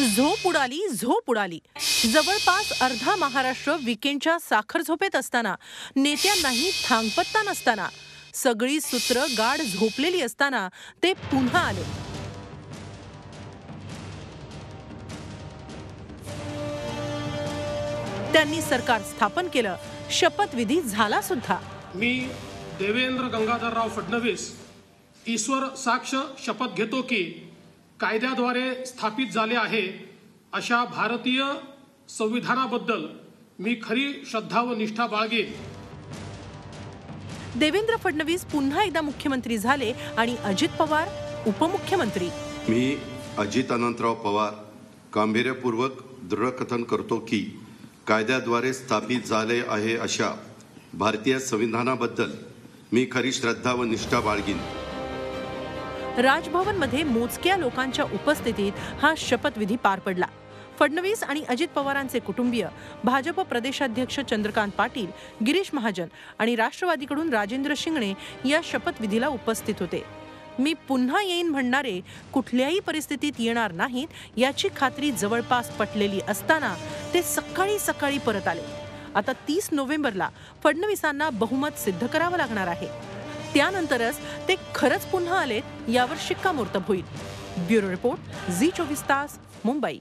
झोप उडाली झोप उडाली. जवळपास अर्धा महाराष्ट्र विकेंडच्या साखर झोपेत असताना नेत्यांनाही थांगपत्ता नसताना सगळी सूत्र गाढ झोपलेली असताना ते पुन्हा आले. त्यांनी सरकार स्थापन केलं शपथविधी झाला सुद्धा. मी देवेंद्र गंगाधरराव फडणवीस ईश्वर साक्ष शपथ घेतो की कायद्याद्वारे स्थापित झाले आहे अशा भारतीय संविधानाबद्दल मी खरी श्रद्धा व निष्ठा बाळगेन. देवेंद्र फडणवीस पुन्हा एकदा मुख्यमंत्री झाले आणि अजित पवार उपमुख्यमंत्री. मी अजित अनंतराव पवार गांभीर्यपूर्वक दृढकथन करतो की कायद्याद्वारे स्थापित झाले आहे अशा भारतीय संविधानाबद्दल मी खरी श्रद्धा व निष्ठा बाळगीन. राजभवनमध्ये मोजक्या लोकांच्या उपस्थितीत हा शपथविधी पार पडला. फडणवीस आणि अजित पवारांचे कुटुंबीय भाजप प्रदेशाध्यक्ष चंद्रकांत पाटील गिरीश महाजन आणि राष्ट्रवादीकडून राजेंद्र शिंगणे या शपथविधीला उपस्थित होते. मी पुन्हा येईन म्हणणारे कुठल्याही परिस्थितीत येणार नाहीत याची खात्री जवळपास पटलेली असताना ते सकाळी सकाळी परत आले. आता तीस नोव्हेंबरला फडणवीसांना बहुमत सिद्ध करावं लागणार आहे. त्यानंतरच ते खरंच पुन्हा आलेत यावर शिक्कामोर्तब होईल. ब्युरो रिपोर्ट झी चोवीस तास मुंबई.